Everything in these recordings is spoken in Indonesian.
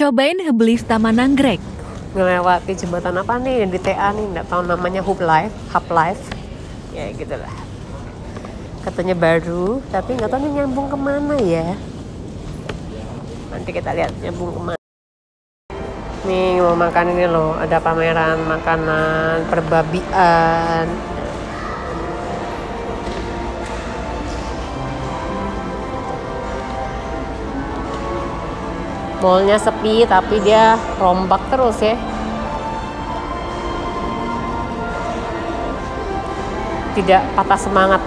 cobain Heblis Taman Anggrek. ngelewati jembatan apa nih? Yang di TA nih nggak tahu namanya Hub Life Hub Life ya gitulah katanya baru tapi nggak tahu nih nyambung ke mana ya. Nanti kita lihat nyambung ke mana. Nih mau makan ini loh. Ada pameran makanan perbabian mallnya sepi tapi dia rombak terus ya. Tidak patah semangat.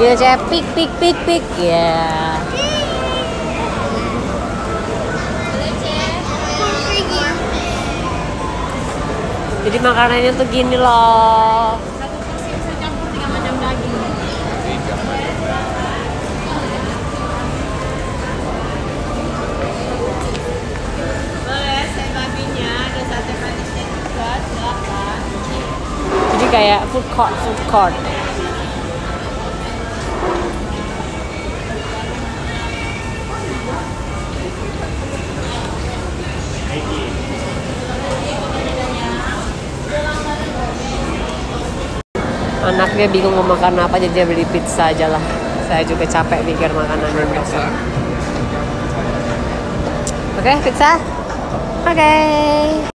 Iya cek pik pik pik pik. Ya jadi makanannya tuh gini loh jadi kayak food court food court anaknya bingung mau makan apa jadi dia beli pizza aja lah. Saya juga capek mikir makanan Indonesia oke pizza? Oke